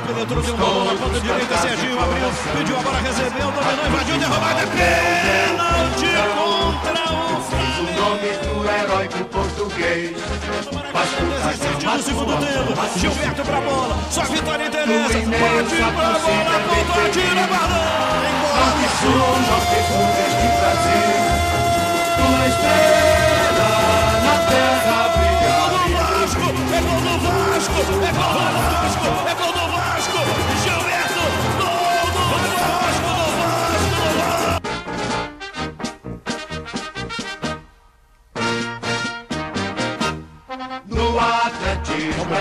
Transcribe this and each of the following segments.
Bruno penetrou, deu uma bola na ponta direita. Serginho abriu, pediu a bola, recebeu, dominou, invadiu, derrubada. Pênalti contra o Flamengo. O nome do herói pro português. 17 no segundo tempo. Gilberto pra bola. Só vitória interessa. Bate pra bola, ponta, tira, balão. Norte, sul, norte, sul deste Brasil. Tua estrela na terra brilha. Vasco, é gol do Vasco, é gol do Vasco, é gol do Vasco. Gilberto, gol do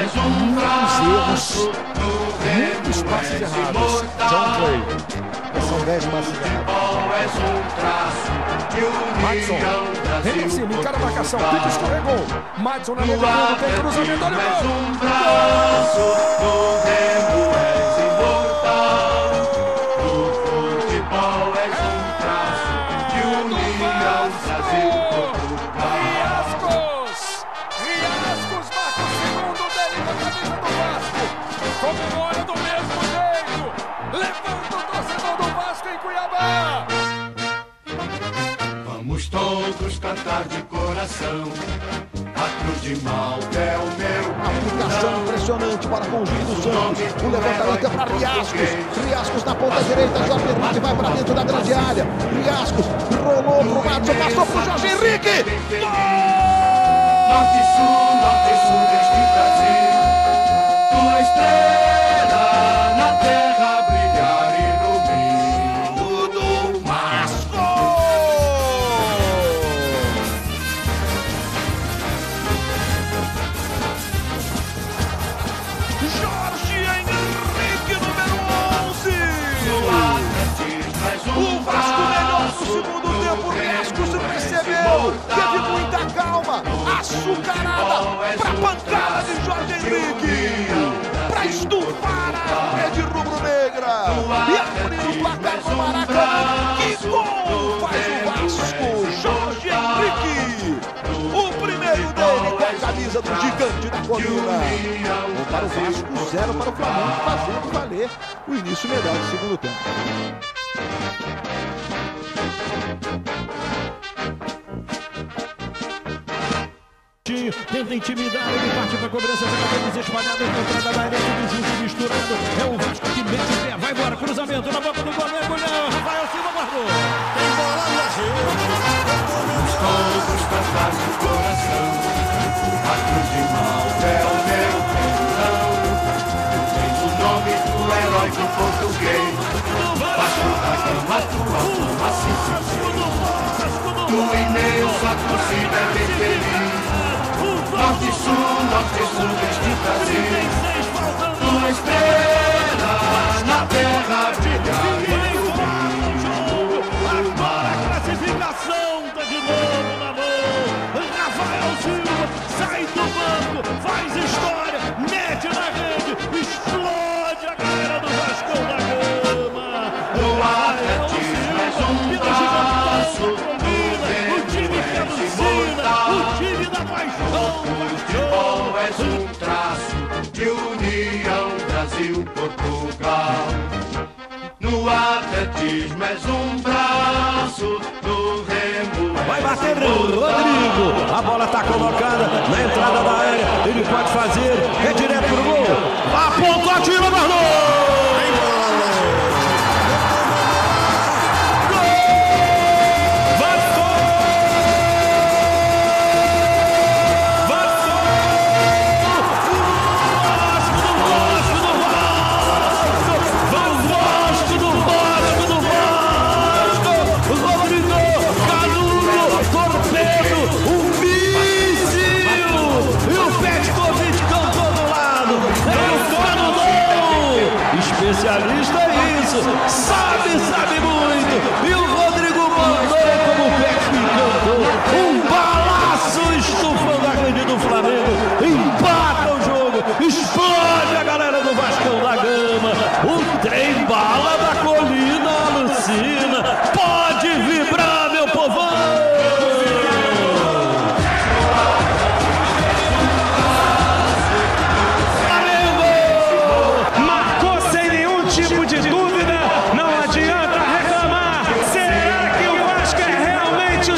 És um braço. No remo passes errados. John Clay. São 10 passes errados. Futebol és um traço de Madison. Vem por cima, encara a marcação. Brasil-Portugal. escorregou. Madison na No do fundo. Tem atletismo cruzamento ali. és Gol. um braço. No remo és imortal. Vamos todos cantar de coração. A cruz de Malta é o meu Aplicação impressionante para com o Gil dos Santos. O levantamento é para Riascos. Riascos na ponta direita. Jorge Henrique vai para dentro da grande área. Riascos rolou pro Madison, passou pro Jorge Henrique. Norte e sul, do gigante da colina. Um para o Vasco, zero para o Flamengo, fazendo valer o início melhor do segundo tempo. Tenta intimidar, ele parte para a cobrança, já cabelo espalhado na entrada da área, tudo junto, misturando. É o Vasco que mete o pé, vai embora, cruzamento na boca do gol, é goleiro, Rafael Silva fez. Tua imensa torcida é bem feliz. Norte sul, norte sul Brasil-Portugal. No atletismo és um braço, no remo Vai bater. Rodrigo. A bola está colocada na entrada da área. Ele pode fazer. É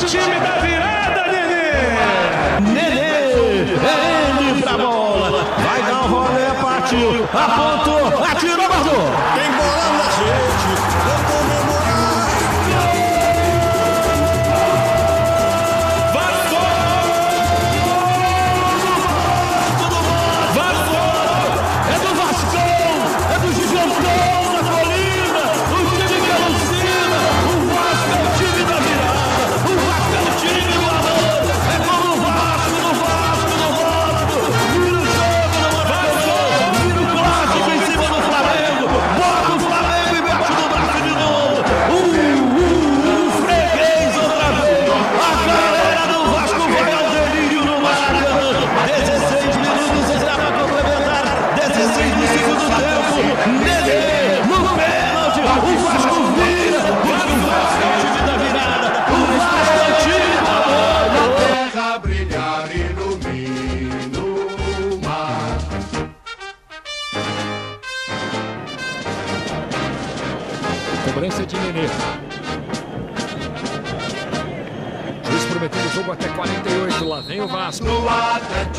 time da virada, Nenê! Nenê! É ele pra bola! Vai dar o rolê, partiu, apontou, atirou, guardou! Tem! Cobrança de Nenê. Juiz prometendo o jogo até 48. Lá vem o Vasco.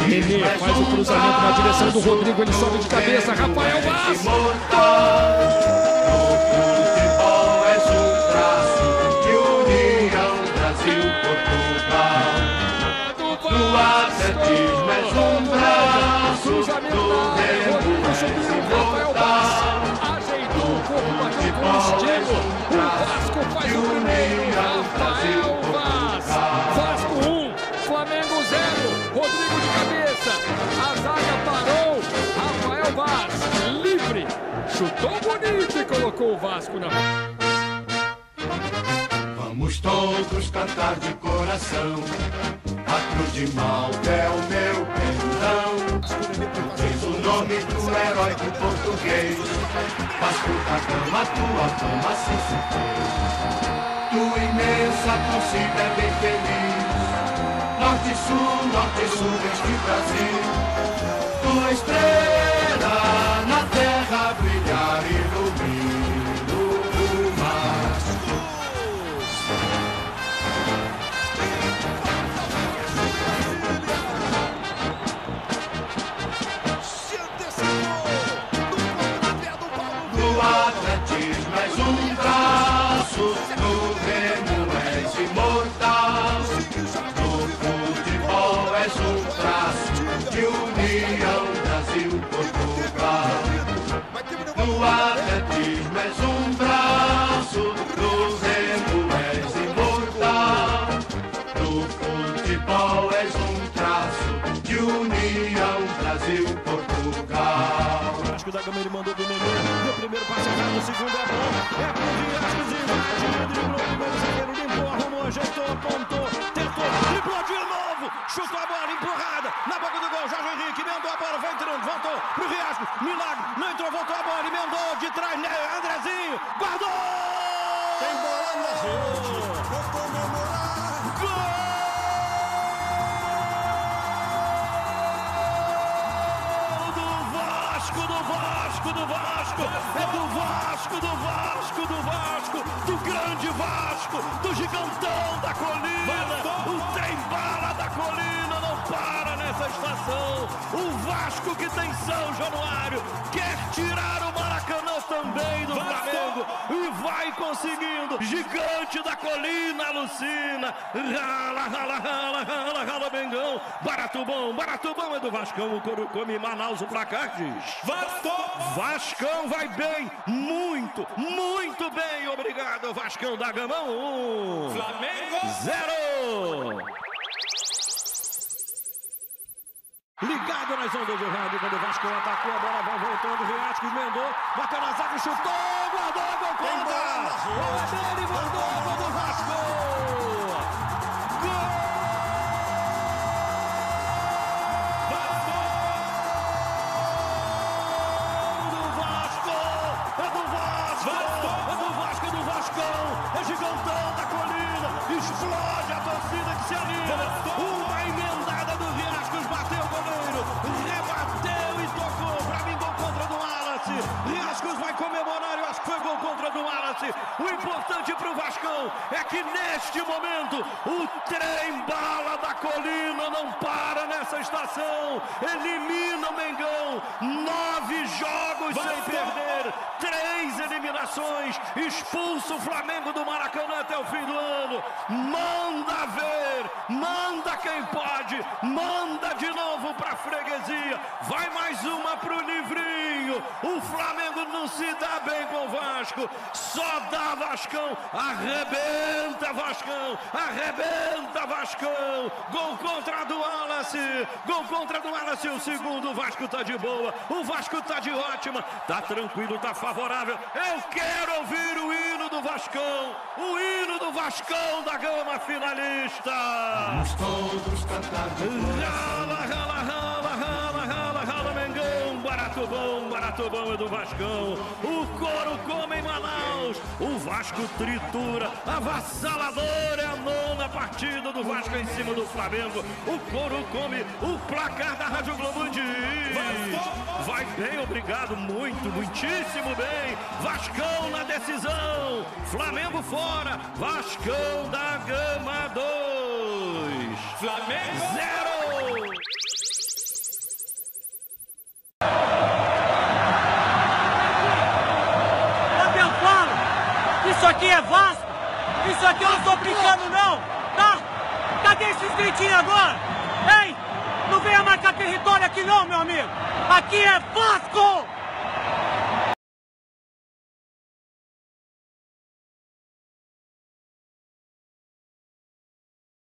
Nenê faz o cruzamento na direção do Rodrigo. Ele sobe de cabeça. Rafael Vasco. Futebol és um traço de união Brasil-Portugal. No atletismo és um braço, remo és imortal. Ajeitou o Vasco faz o primeiro. Rafael Vaz. Vasco 1, Flamengo 0. Rodrigo de cabeça. A zaga parou. Rafael Vaz, livre. Chutou bonito e colocou o Vasco na Vamos todos cantar de coração. A cruz de Malta é o meu pendão. Nome do herói do português. Vasco da Gama, tua fama se fez. Tua imensa torcida é bem feliz. Norte, sul, norte, sul deste Brasil. Da Gama ele mandou do Nenê. Deu primeiro passe errado, o segundo é bom. É pro Viascos e vai. Driblou primeiro limpou, arrumou, ajeitou, apontou, tentou. Chutou a bola empurrada na boca do gol. Jorge Henrique emendou a bola, vai entrando, voltou pro Viascos. Milagre, não entrou, voltou a bola, emendou de trás. né, Andrezinho, guardou! Tem bola no Gol do Vasco, do Vasco, do Vasco, é do Vasco, do Vasco, do Vasco, do grande Vasco, do gigantão da estação. O Vasco que tem São Januário quer tirar o Maracanã também do Flamengo e vai conseguindo. Gigante da colina alucina, rala, rala, rala, rala, rala, bom, barato bom é do Vascão, o Couro come Manaus, o placar diz. Vasco! Vascão vai bem, muito, muito bem, obrigado, Vascão da Gamão, um. Flamengo, zero. Ligado nas ondas do rádio, quando o Vasco atacou, a bola vai voltando, Riasco emendou, bateu na zaga, chutou, guardou, gol contra! Gol é dele, guardou, gol do Vasco! Comemorar, eu acho que foi gol contra do Wallace! O importante pro Vascão é que neste momento o trem bala da colina não para nessa estação! Elimina o Mengão! Nove jogos sem perder! Três eliminações! Expulsa o Flamengo do Maracanã até o fim do ano! Manda ver! Manda quem pode! Manda de novo pra freguesia! Vai mais uma pro livrinho! O Flamengo não se dá bem com o Vasco! Só dá Vascão! Arrebenta Vascão! Arrebenta Vascão! Gol contra do Wallace! Gol contra do Wallace! O segundo, o Vasco tá de boa! O Vasco tá de ótima! Tá tranquilo, tá favorável! Eu quero ouvir o hino do Vascão! O hino do Vascão da Gama finalista! Vamos todos cantar. Rala, rala, rala, barato bom é do Vascão. O couro come em Manaus. O Vasco tritura. Avassalador é a nona partida do Vasco em cima do Flamengo. O couro come o placar da Rádio Globo diz. Vai bem, obrigado, muito, muitíssimo bem. Vascão na decisão. Flamengo fora. Vascão da Gama 2. Flamengo 0. Isso aqui é Vasco, isso aqui eu não tô brincando não, tá? Cadê esses gritinhos agora? Ei, não venha marcar território aqui não, meu amigo. Aqui é Vasco!